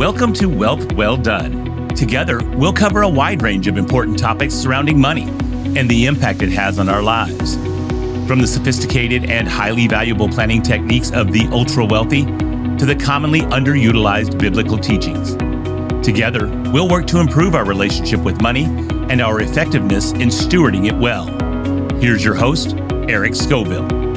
Welcome to Wealth Well Done. Together, we'll cover a wide range of important topics surrounding money and the impact it has on our lives. From the sophisticated and highly valuable planning techniques of the ultra wealthy to the commonly underutilized biblical teachings. Together, we'll work to improve our relationship with money and our effectiveness in stewarding it well. Here's your host, Eric Scovill.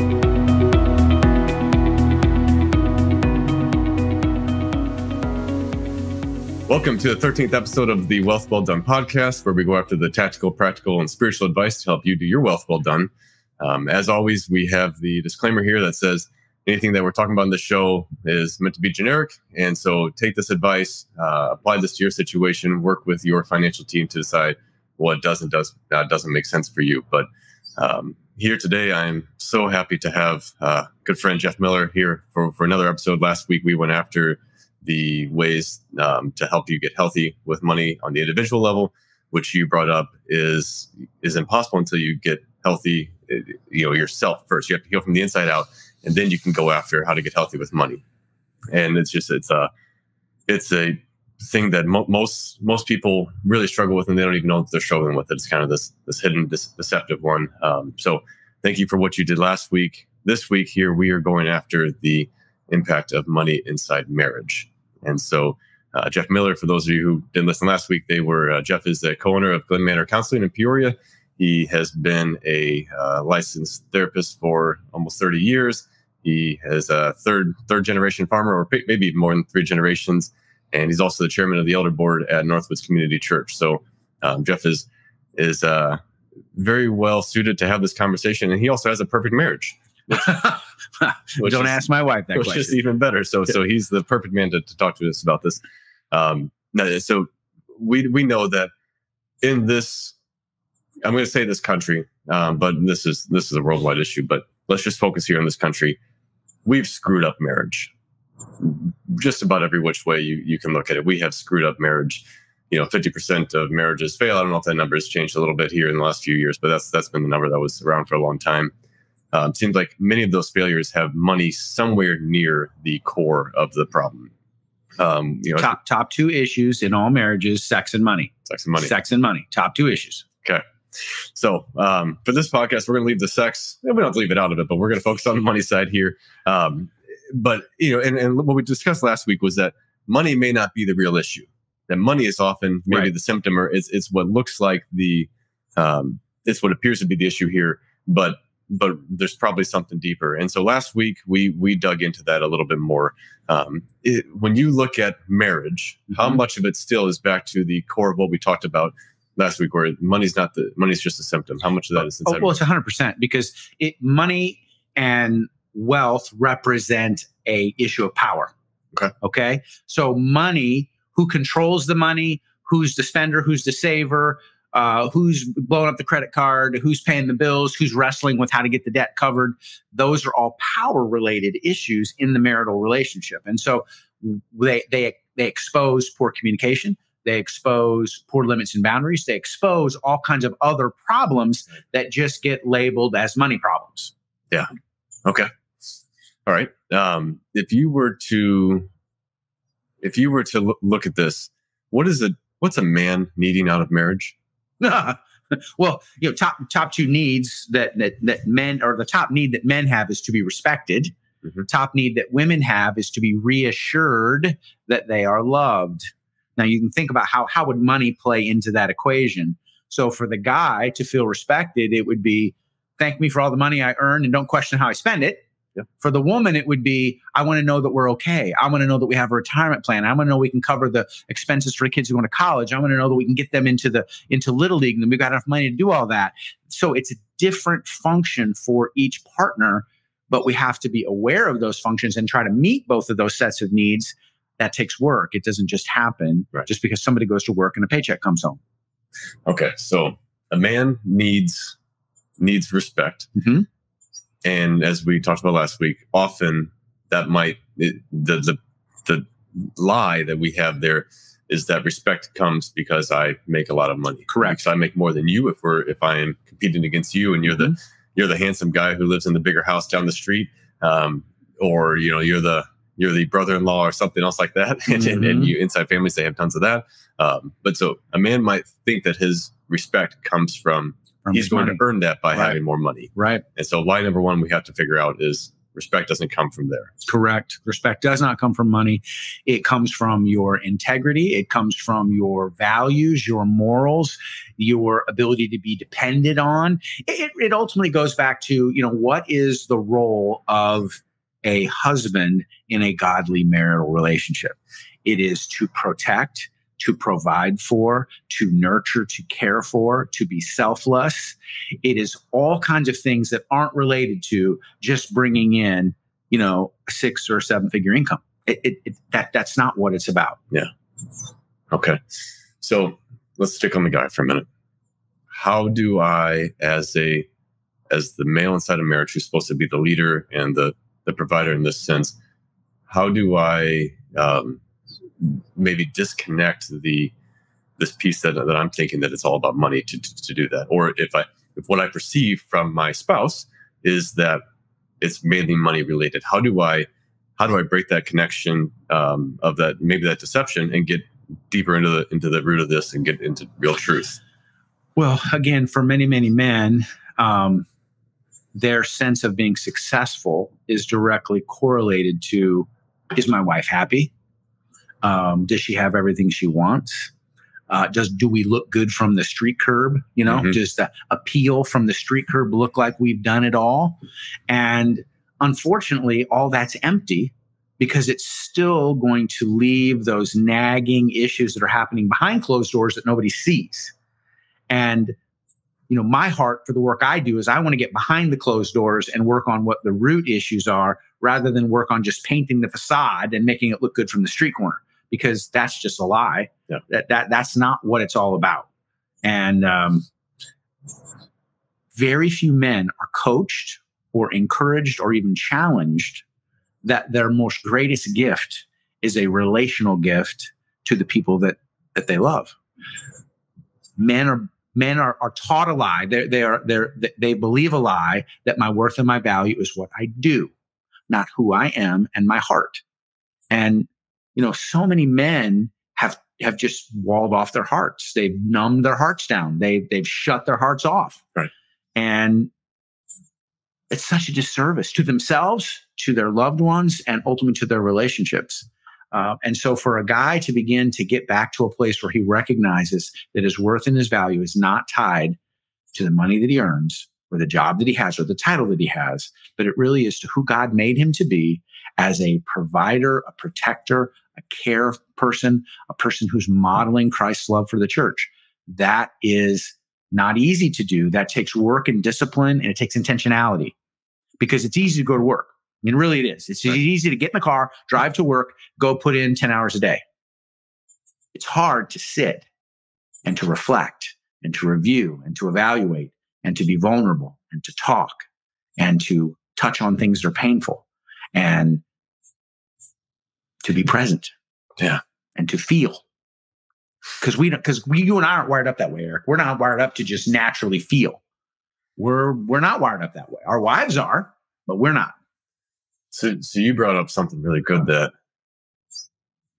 Welcome to the 13th episode of the Wealth Well Done podcast, where we go after the tactical, practical, and spiritual advice to help you do your wealth well done. Um, as always, we have the disclaimer here that says anything that we're talking about in the show is meant to be generic. And so take this advice, uh, apply this to your situation, work with your financial team to decide what does and does, uh, doesn't make sense for you. But um, here today, I'm so happy to have uh, good friend Jeff Miller here for, for another episode. Last week, we went after the ways um, to help you get healthy with money on the individual level, which you brought up is is impossible until you get healthy, eh, you know, yourself first. You have to heal from the inside out, and then you can go after how to get healthy with money. And it's just it's a it's a thing that mo- most most people really struggle with, and they don't even know that they're struggling with it. It's kind of this this hidden, this deceptive one. Um, so, thank you for what you did last week. This week here, we are going after the impact of money inside marriage. And so, uh, Jeff Miller, for those of you who didn't listen last week, they were uh, Jeff is the co-owner of Glen Manor Counseling in Peoria. He has been a uh, licensed therapist for almost 30 years. He is a third third generation farmer, or maybe more than three generations, and he's also the chairman of the elder board at Northwoods Community Church. So um, Jeff is is uh, very well suited to have this conversation, and he also has a perfect marriage. Which, which Don't is, ask my wife that which question. is even better. So, so he's the perfect man to, to talk to us about this. Um, so we we know that in this, I'm going to say this country, um, but this is this is a worldwide issue. But let's just focus here in this country. We've screwed up marriage, just about every which way you you can look at it. We have screwed up marriage. You know, 50% of marriages fail. I don't know if that number has changed a little bit here in the last few years, but that's that's been the number that was around for a long time um, seems like many of those failures have money somewhere near the core of the problem. Um, you know, top top two issues in all marriages: sex and money. Sex and money. Sex and money. Top two issues. Okay. So um, for this podcast, we're going to leave the sex. We don't have to leave it out of it, but we're going to focus on the money side here. Um, but you know, and, and what we discussed last week was that money may not be the real issue. That money is often maybe right. the symptom, or it's it's what looks like the um, it's what appears to be the issue here. But but there's probably something deeper. And so last week we we dug into that a little bit more. Um, it, when you look at marriage, mm-hmm. how much of it still is back to the core of what we talked about last week, where money's not the money's just a symptom. How much of that is? Oh, well, it's 100 percent because it money and wealth represent a issue of power. Okay. Okay. So money, who controls the money? Who's the spender? Who's the saver? Uh, who's blowing up the credit card, who's paying the bills, who's wrestling with how to get the debt covered. Those are all power related issues in the marital relationship. And so they, they, they expose poor communication. They expose poor limits and boundaries. They expose all kinds of other problems that just get labeled as money problems. Yeah. Okay. All right. Um, if you were to, if you were to look at this, what is a what's a man needing out of marriage? well, you know, top top two needs that that that men or the top need that men have is to be respected. Mm-hmm. Top need that women have is to be reassured that they are loved. Now you can think about how how would money play into that equation. So for the guy to feel respected, it would be thank me for all the money I earn and don't question how I spend it. Yeah. For the woman, it would be, I want to know that we're okay. I want to know that we have a retirement plan. I want to know we can cover the expenses for the kids who go to college. I want to know that we can get them into the into little league and we've got enough money to do all that. So it's a different function for each partner, but we have to be aware of those functions and try to meet both of those sets of needs. That takes work. It doesn't just happen right. just because somebody goes to work and a paycheck comes home. Okay, so a man needs needs respect. Mm-hmm. And as we talked about last week, often that might it, the the the lie that we have there is that respect comes because I make a lot of money. Correct. So I make more than you if we're if I am competing against you and you're mm-hmm. the you're the handsome guy who lives in the bigger house down the street, um, or you know you're the you're the brother-in-law or something else like that, and, and, and Mhm. you inside families they have tons of that. Um, but so a man might think that his respect comes From he's going money. to earn that by Right. having more money. right. And so lie number one we have to figure out is respect doesn't come from there. Correct. Respect does not come from money. It comes from your integrity. It comes from your values, your morals, your ability to be depended on. It, it ultimately goes back to, you know, what is the role of a husband in a godly marital relationship? It is to protect, to provide for, to nurture, to care for, to be selfless. It is all kinds of things that aren't related to just bringing in you know, six or seven figure income. It, it, it, that that's not what it's about. Yeah. Okay. So let's stick on the guy for a minute. How do I, as a as the male inside of marriage who's supposed to be the leader and the the provider in this sense, how do I um, maybe disconnect the this piece that, that I'm thinking that it's all about money to, to to do that, or if I if what I perceive from my spouse is that it's mainly money related, how do I how do I break that connection um, of that maybe that deception and get deeper into the into the root of this and get into real truth. Well, again, for many many men, um, their sense of being successful is directly correlated to: Is my wife happy? Um, does she have everything she wants? Uh, does do we look good from the street curb? You know, Mhm. does the appeal from the street curb look like we've done it all? And unfortunately, all that's empty because it's still going to leave those nagging issues that are happening behind closed doors that nobody sees. And you know, my heart for the work I do is I want to get behind the closed doors and work on what the root issues are rather than work on just painting the facade and making it look good from the street corner because that's just a lie. Yeah. That that that's not what it's all about. And um, very few men are coached or encouraged or even challenged that their most greatest gift is a relational gift to the people that that they love. Men are men are, are taught a lie. They're, they are they're, they believe a lie that my worth and my value is what I do, not who I am and my heart. And you know, so many men have have just walled off their hearts. They've numbed their hearts down. They they've shut their hearts off. Right. And it's such a disservice to themselves, to their loved ones, and ultimately to their relationships. Uh, and so, for a guy to begin to get back to a place where he recognizes that his worth and his value is not tied to the money that he earns, or the job that he has, or the title that he has, but it really is to who God made him to be as a provider, a protector, a care person, a person who's modeling Christ's love for the church. That is not easy to do. That takes work and discipline, and it takes intentionality because it's easy to go to work. I mean, really, it is. It's Right. easy to get in the car, drive to work, go put in 10 hours a day. It's hard to sit and to reflect and to review and to evaluate and to be vulnerable and to talk and to touch on things that are painful and to be present. Yeah. And to feel. Because we don't, because we, you and I aren't wired up that way, Eric. We're not wired up to just naturally feel. We're, we're not wired up that way. Our wives are, but we're not. So, so you brought up something really good that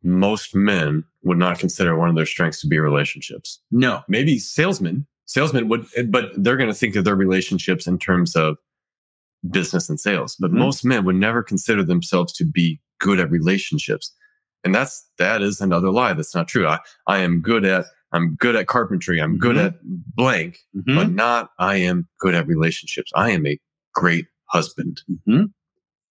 most men would not consider one of their strengths to be relationships. No. Maybe salesmen, salesmen would, but they're going to think of their relationships in terms of business and sales. But Mhm. most men would never consider themselves to be good at relationships. And that's, that is another lie. That's not true. I, I am good at, I'm good at carpentry. I'm good Mhm. at blank, Mhm. but not, I am good at relationships. I am a great husband. Mhm.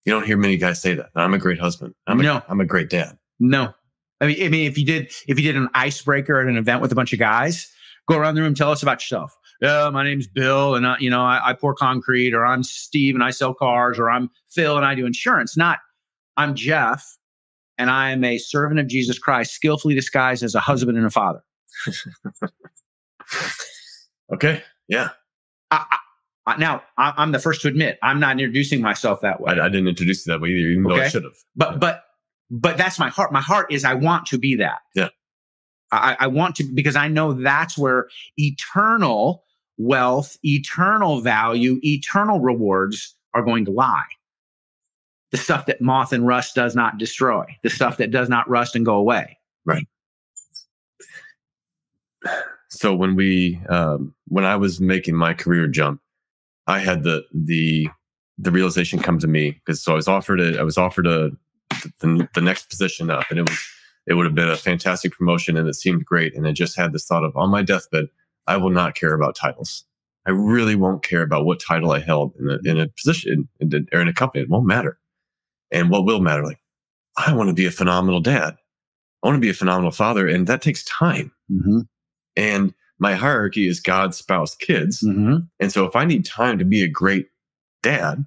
You don't hear many guys say that. I'm a great husband. I'm a, No. I'm a great dad. No. I mean, I mean, if you did, if you did an icebreaker at an event with a bunch of guys, go around the room, tell us about yourself. Yeah, my name's Bill, and I, you know, I, I pour concrete, or I'm Steve, and I sell cars, or I'm Phil, and I do insurance. Not, I'm Jeff, and I am a servant of Jesus Christ, skillfully disguised as a husband and a father. Okay. Yeah. I, I, now, I, I'm the first to admit I'm not introducing myself that way. I, I didn't introduce you that way either, even though I should have. but but but that's my heart my heart is i want to be that Yeah. i, I want to because i know that's where eternal wealth eternal value eternal rewards are going to lie the stuff that moth and rust does not destroy, the stuff that does not rust and go away. Right. So when we, um, when I was making my career jump, I had the the the realization come to me because so I was offered a I was offered a the, the next position up, and it was it would have been a fantastic promotion, and it seemed great, and I just had this thought of on my deathbed, I will not care about titles. I really won't care about what title I held in a, in a position in, or in a company. It won't matter. And what will matter, like, I want to be a phenomenal dad. I want to be a phenomenal father. And that takes time. Mm-hmm. And my hierarchy is God, spouse, kids. Mm-hmm. And so if I need time to be a great dad,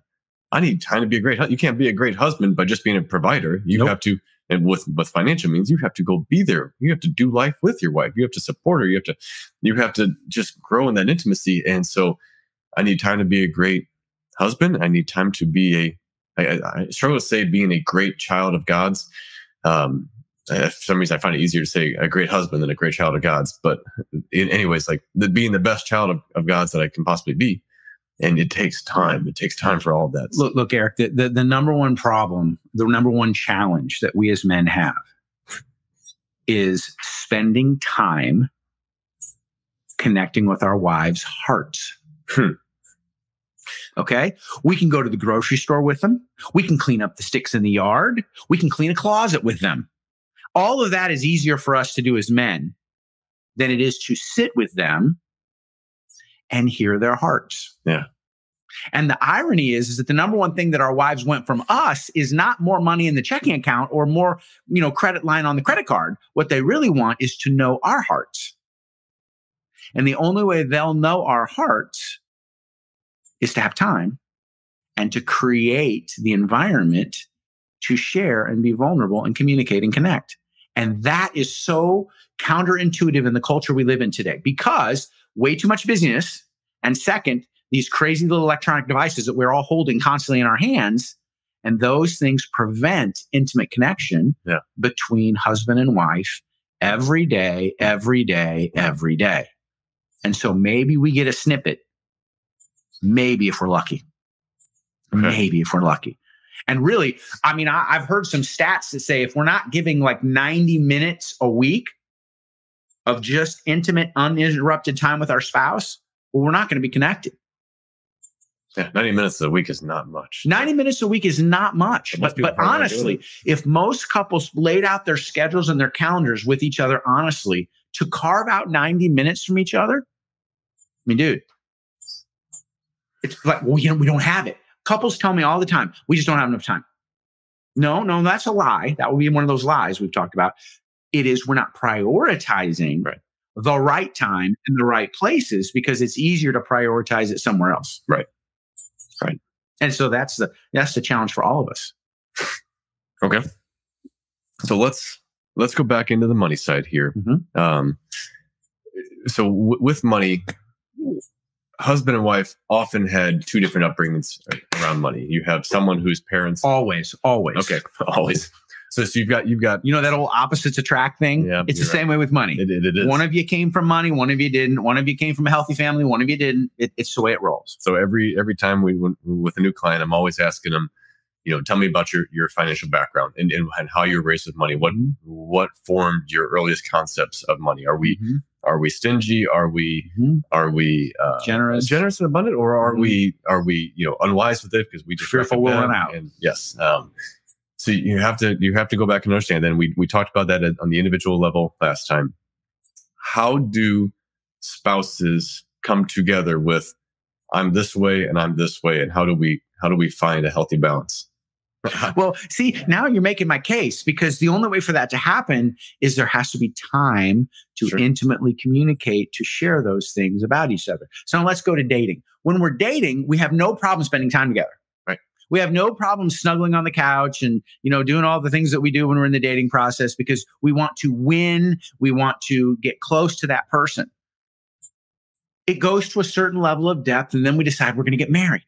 I need time to be a great, you can't be a great husband by just being a provider. You Nope. have to, and with, with financial means, you have to go be there. You have to do life with your wife. You have to support her. You have to, you have to just grow in that intimacy. And so I need time to be a great husband. I need time to be a, I, I, struggle to say being a great child of God's. Um, for some reason, I find it easier to say a great husband than a great child of God's. But in, anyways, like the, being the best child of, of God's that I can possibly be. And it takes time. It takes time for all of that. Look, look, Eric, the, the, the number one problem, the number one challenge that we as men have is spending time connecting with our wives' hearts. Hmm. Okay. We can go to the grocery store with them. We can clean up the sticks in the yard. We can clean a closet with them. All of that is easier for us to do as men than it is to sit with them and hear their hearts. Yeah. And the irony is, is that the number one thing that our wives want from us is not more money in the checking account or more, you know, credit line on the credit card. What they really want is to know our hearts. And the only way they'll know our hearts is to have time and to create the environment to share and be vulnerable and communicate and connect. And that is so counterintuitive in the culture we live in today because way too much busyness. And second, these crazy little electronic devices that we're all holding constantly in our hands. And those things prevent intimate connection Yeah. between husband and wife every day, every day, every day. And so maybe we get a snippet, maybe if we're lucky. Okay. Maybe if we're lucky. And really, I mean, I, I've heard some stats that say if we're not giving like 90 minutes a week of just intimate, uninterrupted time with our spouse, well, we're not going to be connected. Yeah, 90 minutes a week is not much. 90 minutes a week is not much. But But, people but probably aren't doing honestly, if most couples laid out their schedules and their calendars with each other honestly to carve out 90 minutes from each other, I mean, dude, it's like, well, you know, we don't have it. Couples tell me all the time, we just don't have enough time. No, no, that's a lie. That would be one of those lies we've talked about. It is we're not prioritizing Right. the right time in the right places because it's easier to prioritize it somewhere else. Right. Right. And so that's the that's the challenge for all of us. Okay. So let's let's go back into the money side here. Mhm. Um, so w- with money, husband and wife often had two different upbringings around money. You have someone whose parents. Always, always. Okay, always. So, so you've got you've got You know that old opposites attract thing? Yeah, it's the you're same way with money. it, it, it is. One of you came from money, one of you didn't. One of you came from a healthy family, one of you didn't. It, it's the way it rolls. So every every time we with a new client, I'm always asking them, you know, tell me about your your financial background and, and, how you were raised with money. What Mhm. what formed your earliest concepts of money? Are we Mhm. Are we stingy? Are we Mhm. are we uh, generous? generous and abundant, or are Mhm. we are we you know unwise with it because we just Fearful we'll run out. And yes, um, so you have to you have to go back and understand. Then we we talked about that at- on the individual level last time. How do spouses come together with I'm this way and I'm this way, and how do we how do we find a healthy balance? Well, see, now you're making my case because the only way for that to happen is there has to be time to Sure. intimately communicate, to share those things about each other. So now let's go to dating. When we're dating, we have no problem spending time together. Right. We have no problem snuggling on the couch and, you know, doing all the things that we do when we're in the dating process because we want to win. We want to get close to that person. It goes to a certain level of depth, and then we decide we're going to get married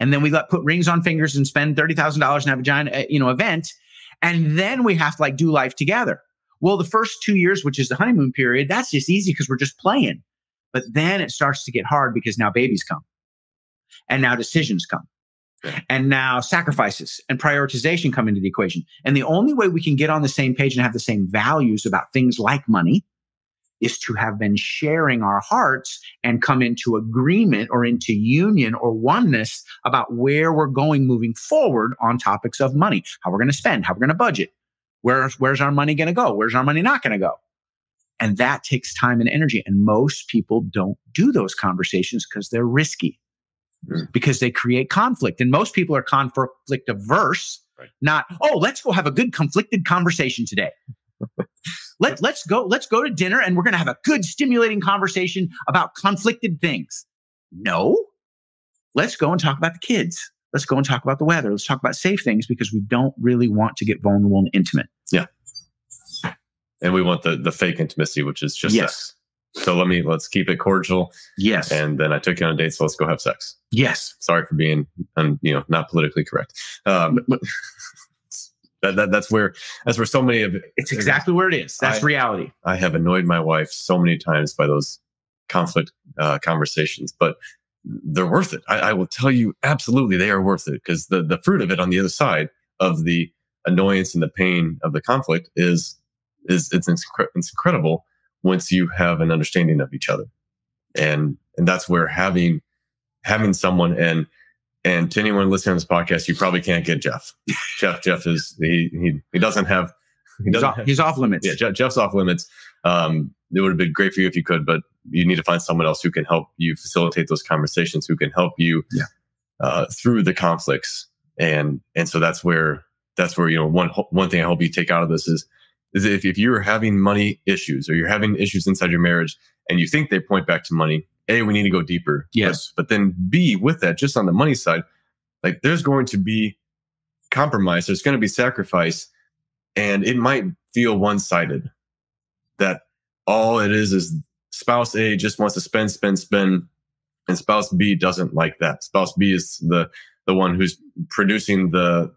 and then we let put rings on fingers and spend thirty thousand dollars and have a giant uh, you know event, and then we have to like do life together. Well, the first two years, which is the honeymoon period, that's just easy because we're just playing. But then it starts to get hard because now babies come, and now decisions come, And now sacrifices and prioritization come into the equation. And the only way we can get on the same page and have the same values about things like money is to have been sharing our hearts and come into agreement or into union or oneness about where we're going moving forward on topics of money, how we're going to spend, how we're going to budget, where's, where's our money going to go, where's our money not going to go. And that takes time and energy. And most people don't do those conversations because they're risky, mm. because they create conflict. And most people are conflict averse, right. not, oh, let's go have a good conflicted conversation today. Let, let's go, let's go to dinner and we're going to have a good stimulating conversation about conflicted things. No, let's go and talk about the kids. Let's go and talk about the weather. Let's talk about safe things because we don't really want to get vulnerable and intimate. Yeah. And we want the, the fake intimacy, which is just yes. sex. So let me, let's keep it cordial. Yes. And then I took you on a date. So let's go have sex. Yes. Sorry for being, um, you know, not politically correct. Um, That, that, that's where that's where so many of it. It's exactly where it is. That's I, reality. I have annoyed my wife so many times by those conflict uh, conversations, but they're worth it. I, I, will tell you, absolutely, they are worth it because the the fruit of it on the other side of the annoyance and the pain of the conflict is is it's, incre- it's incredible once you have an understanding of each other, and and that's where having having someone and and to anyone listening to this podcast, you probably can't get Jeff. Jeff, Jeff is he he he doesn't have he doesn't he's, off, have, he's off limits. Yeah, Jeff, Jeff's off limits. Um, it would have been great for you if you could, but you need to find someone else who can help you facilitate those conversations, who can help you yeah. uh, through the conflicts. And and so that's where that's where you know one one thing I hope you take out of this is is if, if you're having money issues or you're having issues inside your marriage and you think they point back to money, a, we need to go deeper. Yes. But, but then B, with that, just on the money side, like there's going to be compromise, there's going to be sacrifice, and it might feel one sided that all it is is spouse A just wants to spend, spend, spend, and spouse B doesn't like that. Spouse B is the the one who's producing the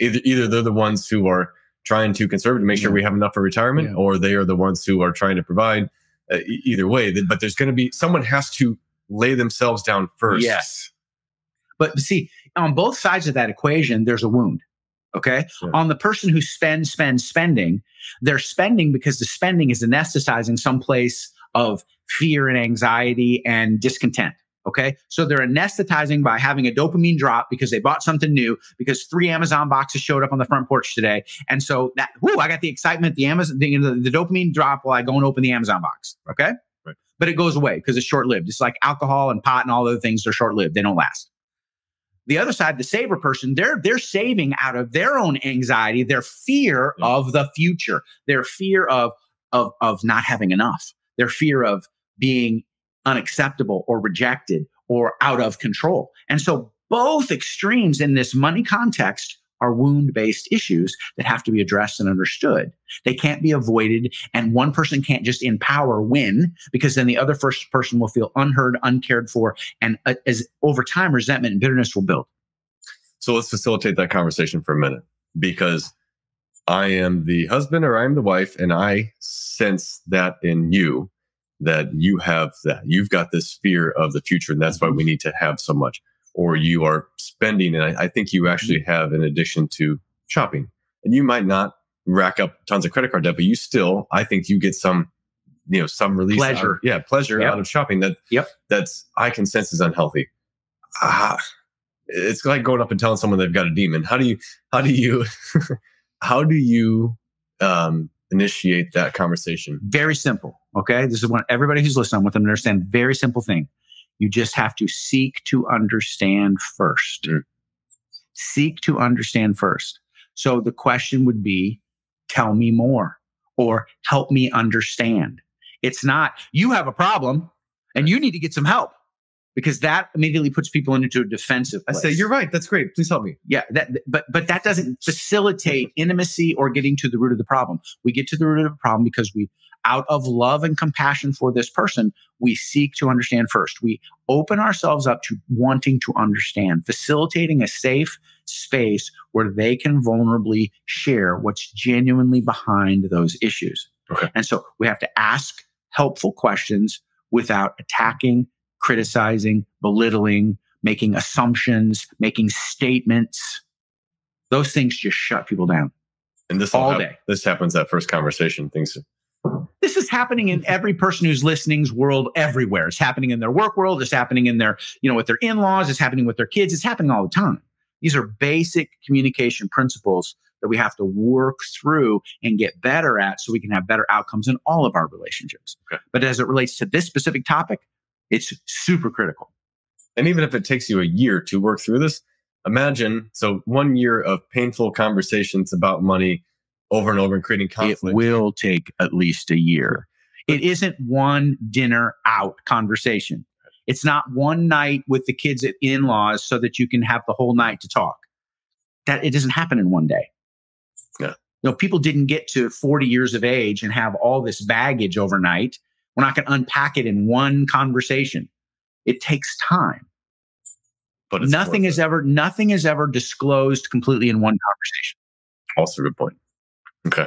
either either they're the ones who are trying to conserve to make yeah. sure we have enough for retirement, yeah. or they are the ones who are trying to provide uh, either way. But there's going to be someone has to lay themselves down first. Yes. But see, on both sides of that equation, there's a wound. Okay. Sure. On the person who spends, spends, spending, they're spending because the spending is anesthetizing some place of fear and anxiety and discontent. Okay. So they're anesthetizing by having a dopamine drop because they bought something new because three Amazon boxes showed up on the front porch today. And so that, whoo, I got the excitement, the Amazon, the, the, the dopamine drop while I go and open the Amazon box. Okay. Right. But it goes away because it's short lived. It's like alcohol and pot and all other things. They're short lived. They don't last. The other side, the saver person, they're they're saving out of their own anxiety, their fear yeah. of the future, their fear of of of not having enough, their fear of being unacceptable or rejected or out of control. And so both extremes in this money context are wound based issues that have to be addressed and understood. They can't be avoided. And one person can't just in power win because then the other first person will feel unheard, uncared for. And uh, as over time, resentment and bitterness will build. So let's facilitate that conversation for a minute because I am the husband or I'm the wife, and I sense that in you that you have that. You've got this fear of the future, and that's why we need to have so much. Or you are spending, and I, I think you actually mm-hmm. have an addiction to shopping. And you might not rack up tons of credit card debt, but you still, I think you get some, you know, some release. Pleasure. Yeah, pleasure yep. out of shopping that yep. that's I can sense is unhealthy. Ah, it's like going up and telling someone they've got a demon. How do you how do you how do you um initiate that conversation? Very simple. Okay. This is what everybody who's listening, I want them to understand very simple thing. You just have to seek to understand first. Mm. Seek to understand first. So the question would be, tell me more or help me understand. It's not, you have a problem and you need to get some help because that immediately puts people into a defensive place. I say, you're right. That's great. Please help me. Yeah. That, but, but that doesn't facilitate intimacy or getting to the root of the problem. We get to the root of the problem because we, out of love and compassion for this person, we seek to understand first. We open ourselves up to wanting to understand, facilitating a safe space where they can vulnerably share what's genuinely behind those issues. Okay. And so we have to ask helpful questions without attacking, criticizing, belittling, making assumptions, making statements. Those things just shut people down. And this all day. This happens at first conversation. Things This is happening in every person who's listening's world everywhere. It's happening in their work world. It's happening in their, you know, with their in-laws. It's happening with their kids. It's happening all the time. These are basic communication principles that we have to work through and get better at so we can have better outcomes in all of our relationships. Okay. But as it relates to this specific topic, it's super critical. and even if it takes you a year to work through this, imagine so one year of painful conversations about money over and over and creating conflict. It will take at least a year. It isn't one dinner out conversation. It's not one night with the kids at in laws so that you can have the whole night to talk. That it doesn't happen in one day. Yeah. You know, people didn't get to 40 years of age and have all this baggage overnight. We're not going to unpack it in one conversation. It takes time. but it's Nothing is it. ever nothing is ever disclosed completely in one conversation. also a good point. Okay.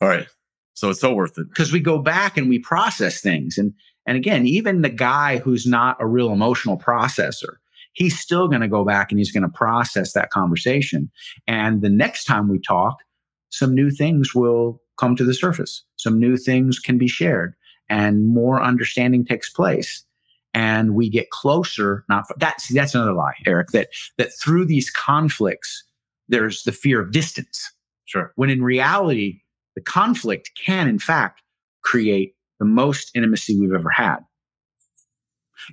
All right. So it's so worth it. because we go back and we process things and and again even the guy who's not a real emotional processor he's still going to go back and he's going to process that conversation and the next time we talk some new things will come to the surface some new things can be shared and more understanding takes place and we get closer not that's that's another lie eric that that through these conflicts there's the fear of distance Sure. when in reality, the conflict can, in fact, create the most intimacy we've ever had.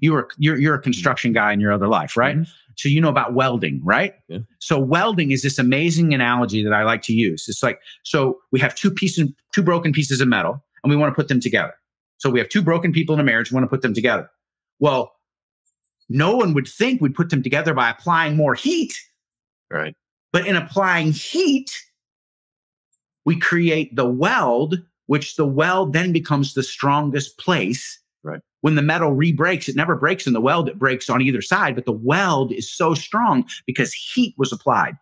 You were you're, you're a construction guy in your other life, right? Mhm. So you know about welding, right? Yeah. So welding is this amazing analogy that I like to use. It's like so we have two pieces, two broken pieces of metal, and we want to put them together. So we have two broken people in a marriage. We want to put them together. Well, no one would think we'd put them together by applying more heat. Right. But in applying heat, we create the weld, which the weld then becomes the strongest place. When the metal re-breaks, it never breaks in the weld, it breaks on either side, but the weld is so strong because heat was applied.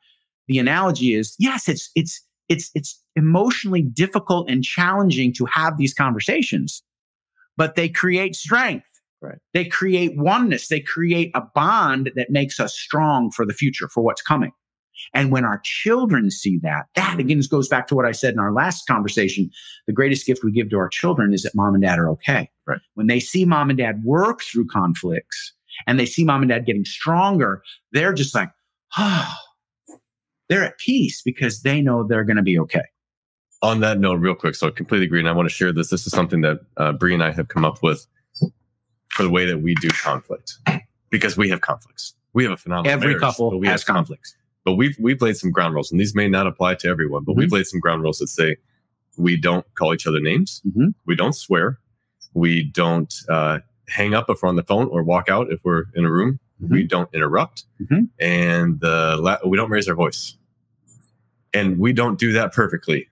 The analogy is yes, it's it's it's it's emotionally difficult and challenging to have these conversations, but they create strength. Right. They create oneness. They create a bond that makes us strong for the future, for what's coming. And when our children see that, that again goes back to what I said in our last conversation. The greatest gift we give to our children is that mom and dad are okay. Right. When they see mom and dad work through conflicts and they see mom and dad getting stronger, they're just like, oh, they're at peace because they know they're going to be okay. On that note, real quick, so I completely agree, and I want to share this. This is something that uh, Bree and I have come up with for the way that we do conflict, because we have conflicts. We have a phenomenal Every marriage, couple has have conflicts. But we've we've laid some ground rules, and these may not apply to everyone, but Mm-hmm. we've laid some ground rules that say we don't call each other names, Mhm. we don't swear, we don't uh, hang up if we're on the phone or walk out if we're in a room, Mm-hmm. we don't interrupt, Mhm. and the la- we don't raise our voice, and we don't do that perfectly.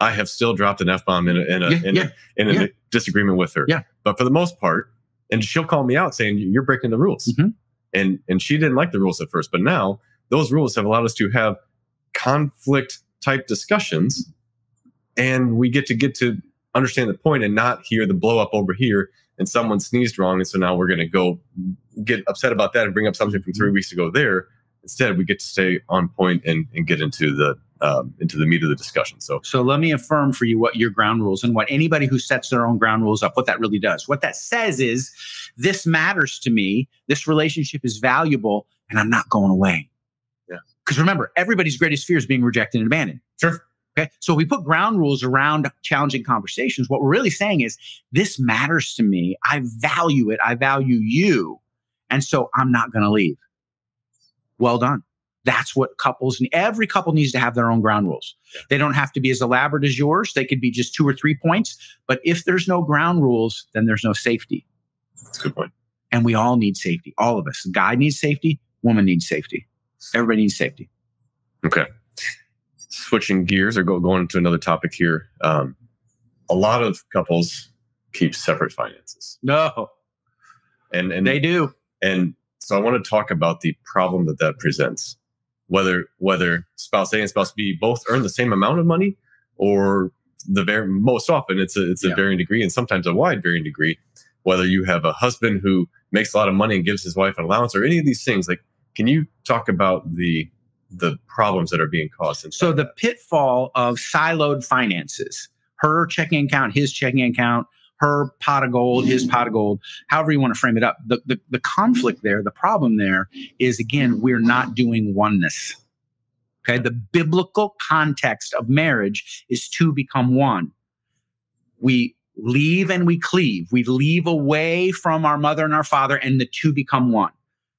I have still dropped an f bomb in a, in a, Yeah, in, yeah, a, in a yeah. disagreement with her. Yeah. but for the most part, and she'll call me out saying you're breaking the rules, Mhm. and and she didn't like the rules at first, but now those rules have allowed us to have conflict type discussions and we get to get to understand the point and not hear the blow up over here and someone sneezed wrong and so now we're going to go get upset about that and bring up something from three weeks ago there instead we get to stay on point and, and get into the um, into the meat of the discussion so So let me affirm for you what your ground rules and what anybody who sets their own ground rules up, what that really does. What that says is this matters to me. This relationship is valuable and I'm not going away. Because remember, everybody's greatest fear is being rejected and abandoned. sure Okay. So if we put ground rules around challenging conversations, what we're really saying is this matters to me. I value it. I value you. And so I'm not going to leave. Well done. That's what couples, and every couple needs to have their own ground rules. They don't have to be as elaborate as yours. They could be just two or three points. But if there's no ground rules, then there's no safety. that's a good point. point And we all need safety. All of us. Guy needs safety. Woman needs safety. Everybody needs safety. okay switching gears or go, going into another topic here um, a lot of couples keep separate finances No, and and they do. And so I want to talk about the problem that that presents. Whether whether spouse A and spouse B both earn the same amount of money, or the very most often it's a it's a Yeah. varying degree, and sometimes a wide varying degree. Whether you have a husband who makes a lot of money and gives his wife an allowance or any of these things like can you talk about the the problems that are being caused so the pitfall of siloed finances her checking account his checking account her pot of gold, his pot of gold, however you want to frame it up. The, the, the conflict there, the problem there is again, we're not doing oneness. Okay. The biblical context of marriage is to become one. We leave and we cleave. We leave away from our mother and our father, and the two become one.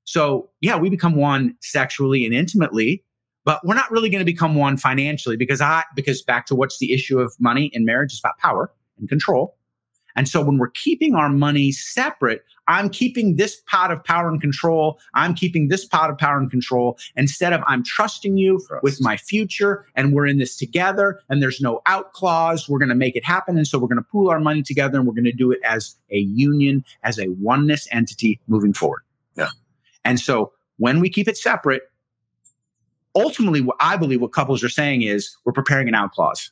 So, yeah, we become one sexually and intimately, but we're not really going to become one financially because I, because back to what's the issue of money in marriage is about power and control. And so when we're keeping our money separate, I'm keeping this pot of power and control. I'm keeping this pot of power and control instead of I'm trusting you Trust. with my future and we're in this together and there's no out clause. We're going to make it happen. And so we're going to pool our money together and we're going to do it as a union, as a oneness entity moving forward. And so when we keep it separate, ultimately, what I believe what couples are saying is we're preparing an out clause.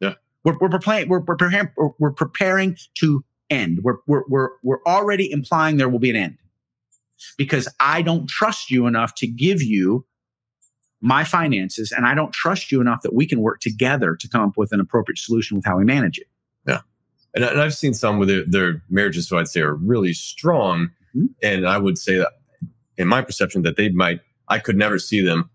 Yeah. We're, we're, preparing, we're, we're, preparing, we're preparing to end. We're, we're, we're, we're already implying there will be an end because I don't trust you enough to give you my finances and I don't trust you enough that we can work together to come up with an appropriate solution with how we manage it. Yeah. And, and I've seen some where their, their marriages, so I'd say, are really strong. Mm-hmm. And I would say that in my perception that they might, I could never see them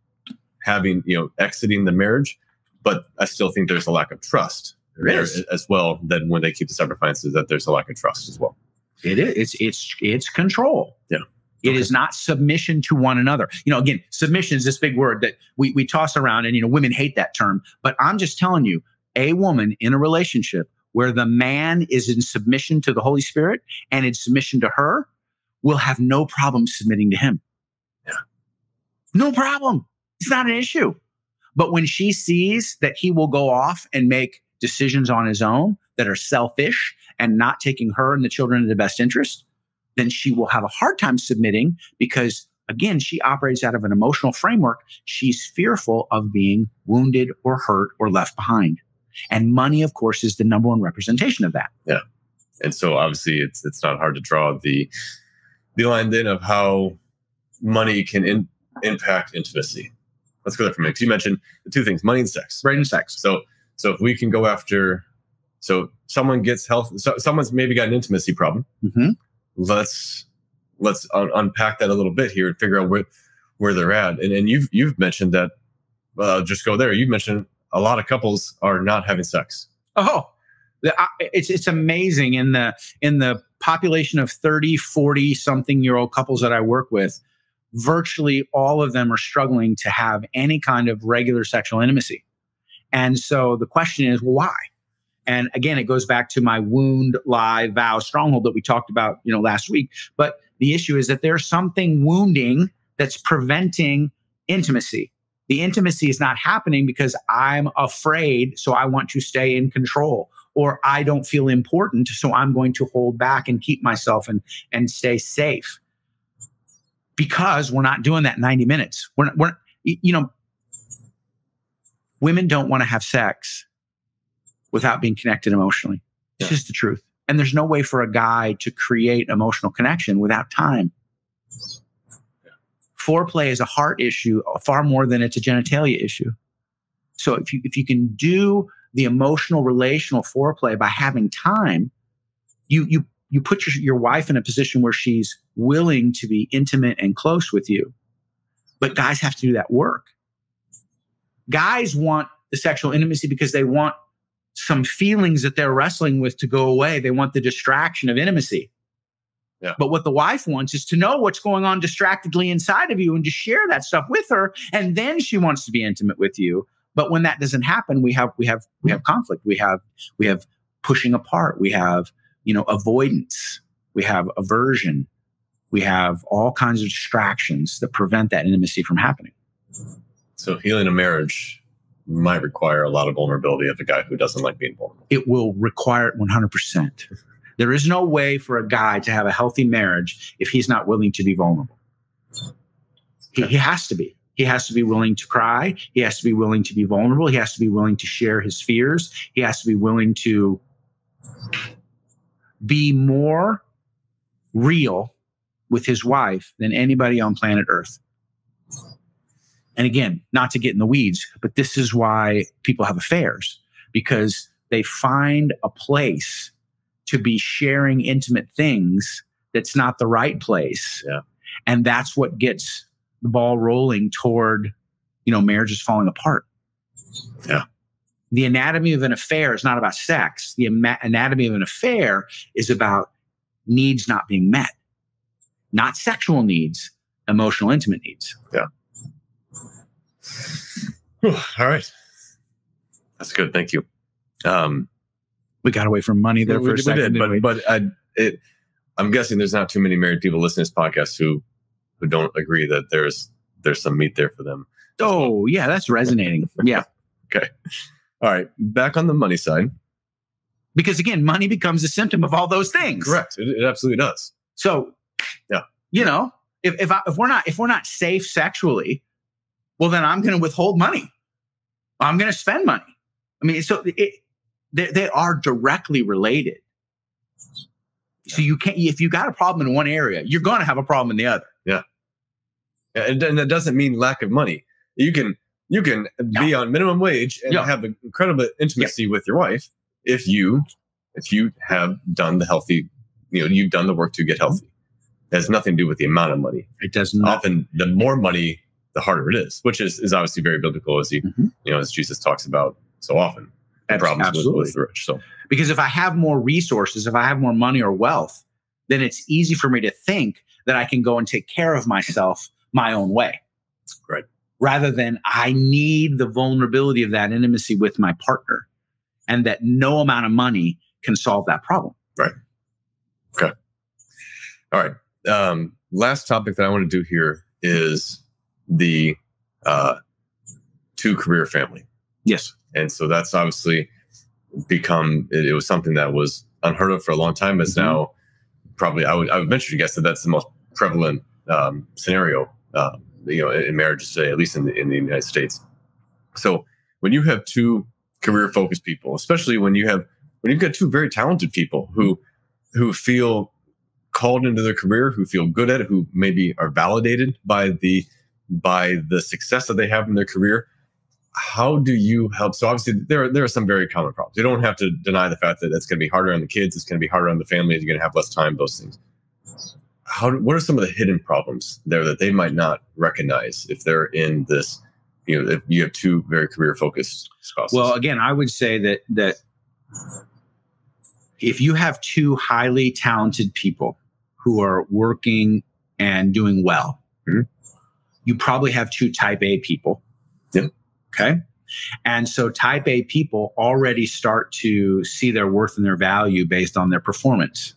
having, you know, exiting the marriage but I still think there's a lack of trust there as well. Then when they keep the separate finances, that there's a lack of trust as well. It is. It's it's it's control. Yeah. It okay. is not submission to one another. You know, again, submission is this big word that we, we toss around and, you know, women hate that term. But I'm just telling you, a woman in a relationship where the man is in submission to the Holy Spirit and in submission to her will have no problem submitting to him. Yeah. No problem. It's not an issue. But when she sees that he will go off and make decisions on his own that are selfish and not taking her and the children in the best interest, then she will have a hard time submitting because again, she operates out of an emotional framework. She's fearful of being wounded or hurt or left behind. And money, of course, is the number one representation of that. Yeah. And so obviously it's it's not hard to draw the the line then of how money can in, impact intimacy let's go there for a minute. You mentioned the two things: money and sex. Right and sex. So, so if we can go after, so someone gets health, so someone's maybe got an intimacy problem. Mm-hmm. Let's let's un- unpack that a little bit here and figure out where where they're at. And and you've you've mentioned that. Uh, just go there. You mentioned a lot of couples are not having sex. Oh, it's it's amazing in the in the population of 30 40 something year old couples that i work with virtually all of them are struggling to have any kind of regular sexual intimacy. And so the question is, why? And again, it goes back to my wound, lie, vow, stronghold that we talked about, you know, last week. But the issue is that there's something wounding that's preventing intimacy. The intimacy is not happening because I'm afraid, so I want to stay in control, or I don't feel important, so I'm going to hold back and keep myself and and stay safe because we're not doing that 90 minutes. We're, we're you know, women don't want to have sex without being connected emotionally. It's yeah. just the truth. And there's no way for a guy to create emotional connection without time. Yeah. Foreplay is a heart issue far more than it's a genitalia issue. So if you if you can do the emotional relational foreplay by having time, you you you put your, your wife in a position where she's willing to be intimate and close with you. But guys have to do that work. Guys want the sexual intimacy because they want some feelings that they're wrestling with to go away. They want the distraction of intimacy. Yeah. But what the wife wants is to know what's going on distractedly inside of you and to share that stuff with her. And then she wants to be intimate with you. But when that doesn't happen, we have we have we have conflict. We have we have pushing apart. We have you know, avoidance. We have aversion. We have all kinds of distractions that prevent that intimacy from happening. So healing a marriage might require a lot of vulnerability of a guy who doesn't like being vulnerable. It will require it 100%. There is no way for a guy to have a healthy marriage if he's not willing to be vulnerable. He, he has to be. He has to be willing to cry. He has to be willing to be vulnerable. He has to be willing to share his fears. He has to be willing to be more real with his wife than anybody on planet Earth. And again, not to get in the weeds, but this is why people have affairs because they find a place to be sharing intimate things that's not the right place. Yeah. And that's what gets the ball rolling toward, you know, marriages falling apart. Yeah. The anatomy of an affair is not about sex. The ama- anatomy of an affair is about needs not being met, not sexual needs, emotional, intimate needs. Whew, all right. That's good. Thank you. Um, We got away from money there we, for a we second. did, but but I, it, I'm guessing there's not too many married people listening to this podcast who who don't agree that there's there's some meat there for them. oh, yeah, that's resonating. yeah. Okay. All right, back on the money side. Because again, money becomes a symptom of all those things. Correct. It, it absolutely does. So, Yeah. you know, if if, I, if we're not if we're not safe sexually, well, then I'm going to withhold money. I'm going to spend money. I mean, so it, they, they are directly related. So you can't if you got a problem in one area, you're going to have a problem in the other. And, and that doesn't mean lack of money. You can you can be on minimum wage and Yeah. have an incredible intimacy with your wife if you if you have done the healthy, you know, you've done the work to get healthy. It has nothing to do with the amount of money. It does not. Often, the more money, the harder it is, which is, is obviously very biblical, as he, Mhm. you know, as Jesus talks about so often. The problems with, with the rich. So Because if I have more resources, if I have more money or wealth, then it's easy for me to think that I can go and take care of myself my own way. Right. Rather than I need the vulnerability of that intimacy with my partner and that no amount of money can solve that problem. Right. Okay. All right. Um, last topic that I want to do here is the uh, two career family. Yes. And so that's obviously become, it, it was something that was unheard of for a long time. It's Mhm. now probably, I would, I would venture to guess that that's the most prevalent um, scenario, uh, you know, in, marriages today, at least in the, in the United States. So when you have two career focused people, especially when you have, when you've got two very talented people who, who feel called into their career, who feel good at it, who maybe are validated by the by the success that they have in their career. How do you help? So obviously there there are some very common problems. You don't have to deny the fact that it's going to be harder on the kids. It's going to be harder on the family. You're going to have less time. Those things. How? What are some of the hidden problems there that they might not recognize if they're in this? You know, if you have two very career focused spouses. Well, again, I would say that that if you have two highly talented people who are working and doing well, Mhm. you probably have two type A people. Yep. Okay. And so type A people already start to see their worth and their value based on their performance,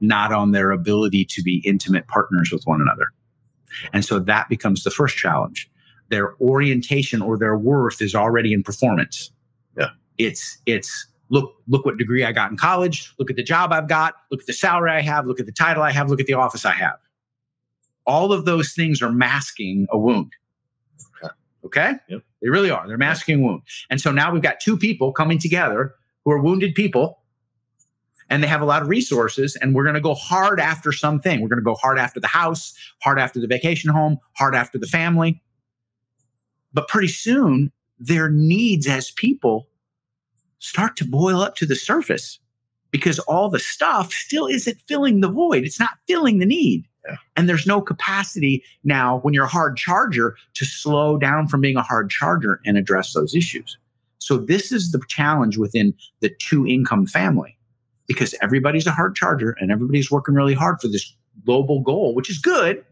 not on their ability to be intimate partners with one another. And so that becomes the first challenge. Their orientation or their worth is already in performance. Yeah. It's it's look look what degree I got in college, look at the job I've got, look at the salary I have, look at the title I have, look at the office I have. All of those things are masking a wound. Okay. Okay? Yep. They really are. They're masking a wound. And so now we've got two people coming together who are wounded people and they have a lot of resources and we're going to go hard after something. We're going to go hard after the house, hard after the vacation home, hard after the family. But pretty soon their needs as people start to boil up to the surface because all the stuff still isn't filling the void. It's not filling the need. Yeah. And there's no capacity now when you're a hard charger to slow down from being a hard charger and address those issues. So this is the challenge within the two income family because everybody's a hard charger and everybody's working really hard for this global goal, which is good.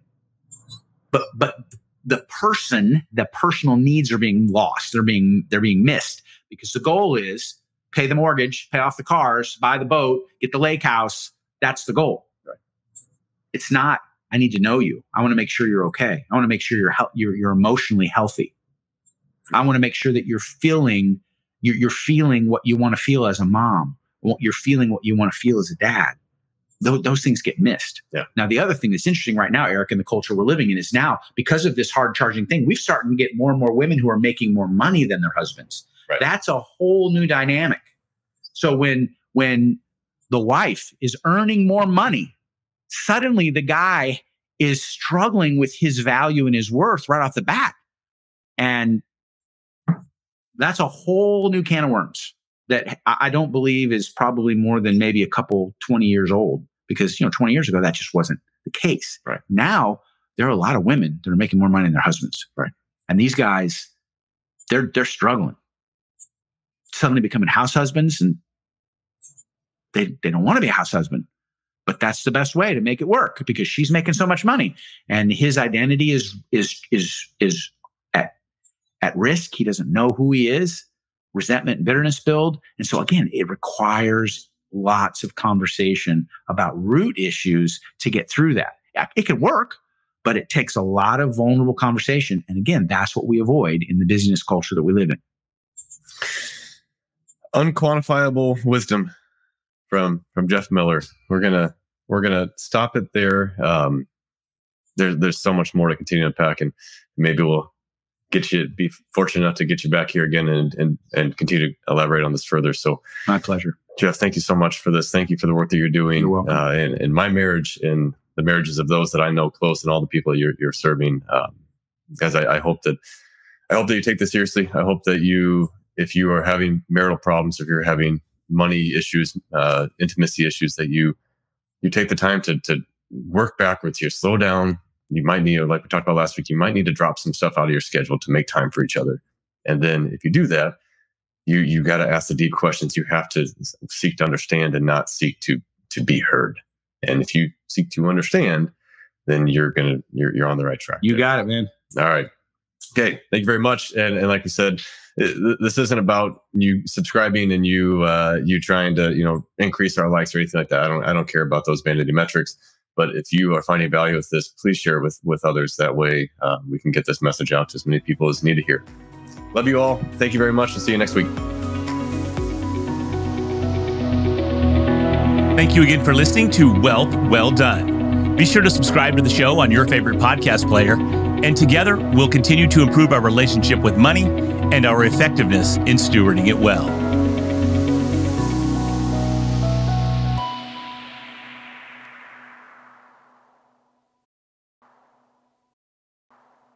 But but the person, the personal needs are being lost. They're being they're being missed because the goal is pay the mortgage, pay off the cars, buy the boat, get the lake house. That's the goal. Right. It's not. I need to know you. I want to make sure you're okay. I want to make sure you're you're, you're emotionally healthy. I want to make sure that you're feeling you're, you're feeling what you want to feel as a mom. What- You're feeling what you want to feel as a dad. Those, those things get missed. Yeah. Now, the other thing that's interesting right now, Eric, in the culture we're living in is now because of this hard charging thing, we've started to get more and more women who are making more money than their husbands. Right. That's a whole new dynamic. So when when the wife is earning more money, suddenly the guy is struggling with his value and his worth right off the bat. And that's a whole new can of worms that I don't believe is probably more than maybe a couple 20 years old because, you know, 20 years ago, that just wasn't the case. Right. Now, there are a lot of women that are making more money than their husbands. Right. And these guys, they're, they're struggling suddenly becoming house husbands and they, they don't want to be a house husband but that's the best way to make it work because she's making so much money and his identity is is is is at at risk he doesn't know who he is resentment and bitterness build and so again it requires lots of conversation about root issues to get through that it can work but it takes a lot of vulnerable conversation and again that's what we avoid in the business culture that we live in unquantifiable wisdom from from Jeff Miller. We're gonna we're gonna stop it there. Um, there's there's so much more to continue to unpack, and maybe we'll get you be fortunate enough to get you back here again and and and continue to elaborate on this further. So my pleasure, Jeff. Thank you so much for this. Thank you for the work that you're doing you're. Uh, in, in my marriage and the marriages of those that I know close and all the people you're you're serving. Um, guys, I, I hope that I hope that you take this seriously. I hope that you if you are having marital problems, if you're having money issues, uh, intimacy issues, that you you take the time to to work backwards here, slow down. You might need, like we talked about last week, you might need to drop some stuff out of your schedule to make time for each other. And then if you do that, you you got to ask the deep questions. You have to seek to understand and not seek to to be heard. And if you seek to understand, then you're gonna you're you're on the right track. You there. got it, man. All right. Okay. Thank you very much. And and like we said, this isn't about you subscribing and you uh, you trying to you know increase our likes or anything like that. I don't I don't care about those vanity metrics. But if you are finding value with this, please share with with others. That way, uh, we can get this message out to as many people as need to hear. Love you all. Thank you very much. We'll see you next week. Thank you again for listening to Wealth Well Done. Be sure to subscribe to the show on your favorite podcast player, and together we'll continue to improve our relationship with money and our effectiveness in stewarding it well.